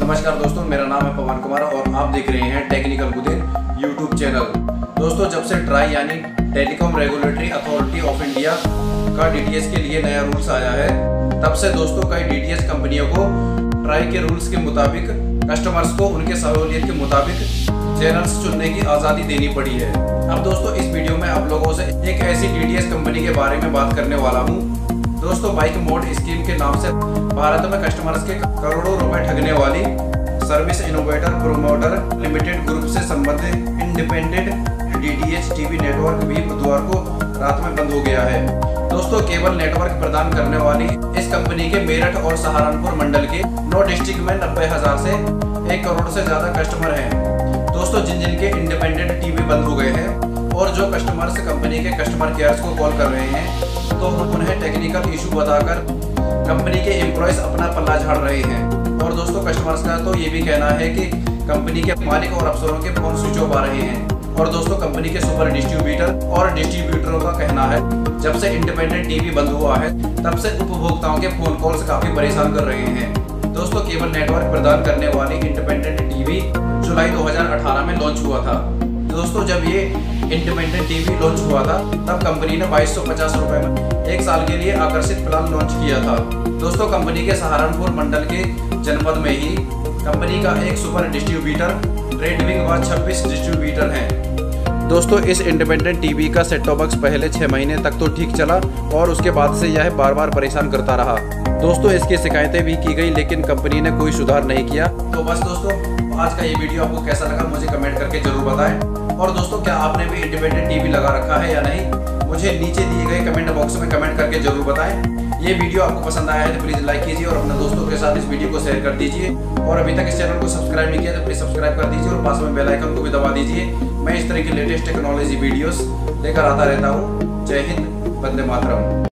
नमस्कार दोस्तों, मेरा नाम है पवन कुमार और आप देख रहे हैं टेक्निकल गुदेन यूट्यूब चैनल दोस्तों, जब से ट्राई यानी telecom regulatory authority of India का डीटीएस के लिए नया रूल्स आया है, तब से दोस्तों कई डीटीएस कंपनियों को ट्राई के रूल्स के मुताबिक कस्टमर्स को उनके सहूलियत के मुताबिक चैनल्स चुनने की आज़ादी देनी पड़ी है। अब दोस्तों, इस वीडियो में आप लोगों से एक ऐसी डीटीएस कंपनी के बारे में बात करने वाला हूँ दोस्तों बाइक मोड स्कीम के नाम से भारत में कस्टमर्स के करोड़ों रुपए ठगने वाली service innovator promoter limited group से संबंधित इंडिपेंडेंट डीडीएच टीवी नेटवर्क भी बुधवार को रात में बंद हो गया है। दोस्तों केबल नेटवर्क प्रदान करने वाली इस कंपनी के मेरठ और सहारनपुर मंडल के नौ डिस्ट्रिक्ट में नब्बे हज़ार से एक करोड़ से ज़्यादा कस्टमर हैं। दोस्तों, जिन जिनके इंडिपेंडेंट टीवी बंद हो गए हैं और जो कस्टमर्स कंपनी के कस्टमर केयर को कॉल कर रहे हैं तो उन्हें टेक्निकल इशू बताकर कंपनी के एम्प्लॉयज़ अपना पल्ला झाड़ रहे हैं। और दोस्तों कस्टमर्स का तो ये भी कहना है कि कंपनी के मालिक और अफसरों के फ़ोन स्विच ऑफ़ आ रहे हैं। और दोस्तों कंपनी के सुपर डिस्ट्रीब्यूटर और डिस्ट्रीब्यूटरों का कहना है, जब से इंडिपेंडेंट टीवी बंद हुआ है, तब से उपभोक्ताओं के फ़ोन कॉल्स काफ़ी परेशान कर रहे हैं। दोस्तों, केबल नेटवर्क प्रदान करने वाली इंडिपेंडेंट टीवी जुलाई 2018 में लॉन्च हुआ था। दोस्तों, जब ये इंडिपेंडेंट टीवी लॉन्च हुआ था, तब कंपनी ने बाईस सौ में एक साल के लिए आकर्षित प्लान लॉन्च किया था। दोस्तों कंपनी के सहारनपुर मंडल के जनपद में ही कंपनी का एक सुपर डिस्ट्रीब्यूटर रेडविंग व छब्बीस डिस्ट्रीब्यूटर हैं। दोस्तों, इस इंडिपेंडेंट टीवी का सेट बॉक्स पहले छह महीने तक तो ठीक चला और उसके बाद से यह बार बार परेशान करता रहा। दोस्तों, इसकी शिकायतें भी की गई, लेकिन कंपनी ने कोई सुधार नहीं किया। तो बस दोस्तों, आज का ये वीडियो आपको कैसा लगा, मुझे कमेंट करके ज़रूर बताएँ। और दोस्तों, क्या आपने भी इंडिपेंडेंट टीवी लगा रखा है या नहीं, मुझे नीचे दिए गए कमेंट बॉक्स में कमेंट करके ज़रूर बताएँ। ये वीडियो आपको पसंद आया है तो प्लीज़ लाइक कीजिए और अपने दोस्तों के साथ इस वीडियो को शेयर कर दीजिए। और अभी तक इस चैनल को सब्सक्राइब नहीं किया तो प्लीज़ सब्सक्राइब कर दीजिए और पास में बेल आइकन को भी दबा दीजिए। मैं इस तरह की लेटेस्ट टेक्नोलॉजी वीडियोस लेकर आता रहता हूँ। जय हिंद बंदे मातरम।